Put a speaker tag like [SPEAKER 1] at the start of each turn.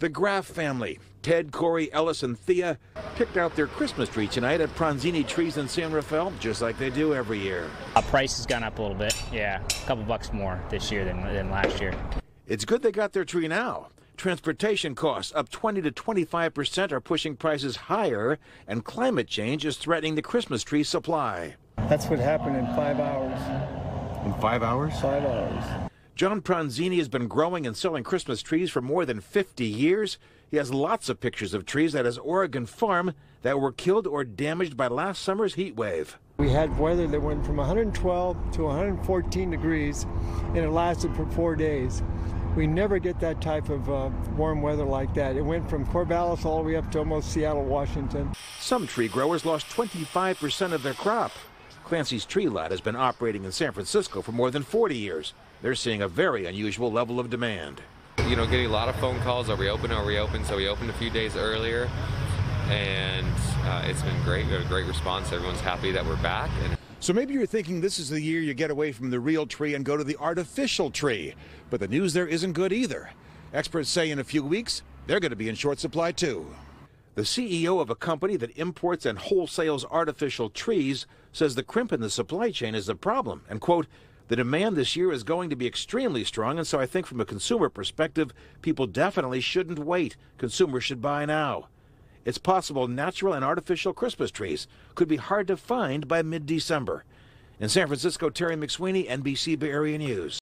[SPEAKER 1] The Graff family, Ted, Corey, Ellis, and Thea, picked out their Christmas tree tonight at Pranzini Trees in San Rafael, just like they do every year.
[SPEAKER 2] Uh, price has gone up a little bit. Yeah, a couple bucks more this year than, than last year.
[SPEAKER 1] It's good they got their tree now. Transportation costs up 20 to 25 percent are pushing prices higher, and climate change is threatening the Christmas tree supply.
[SPEAKER 3] That's what happened in five hours.
[SPEAKER 1] In five hours?
[SPEAKER 3] Five hours.
[SPEAKER 1] John Pranzini has been growing and selling Christmas trees for more than 50 years. He has lots of pictures of trees at his Oregon farm that were killed or damaged by last summer's heat wave.
[SPEAKER 3] We had weather that went from 112 to 114 degrees, and it lasted for four days. We never get that type of uh, warm weather like that. It went from Corvallis all the way up to almost Seattle, Washington.
[SPEAKER 1] Some tree growers lost 25% of their crop. Clancy's Tree Lot has been operating in San Francisco for more than 40 years. They're seeing a very unusual level of demand.
[SPEAKER 4] You know, getting a lot of phone calls, are we open, are we open? So we opened a few days earlier, and uh, it's been great. We have a great response. Everyone's happy that we're back. And
[SPEAKER 1] so maybe you're thinking this is the year you get away from the real tree and go to the artificial tree. But the news there isn't good either. Experts say in a few weeks, they're going to be in short supply too. The CEO of a company that imports and wholesales artificial trees says the crimp in the supply chain is the problem. And, quote, the demand this year is going to be extremely strong, and so I think from a consumer perspective, people definitely shouldn't wait. Consumers should buy now. It's possible natural and artificial Christmas trees could be hard to find by mid December. In San Francisco, Terry McSweeney, NBC Bay Area News.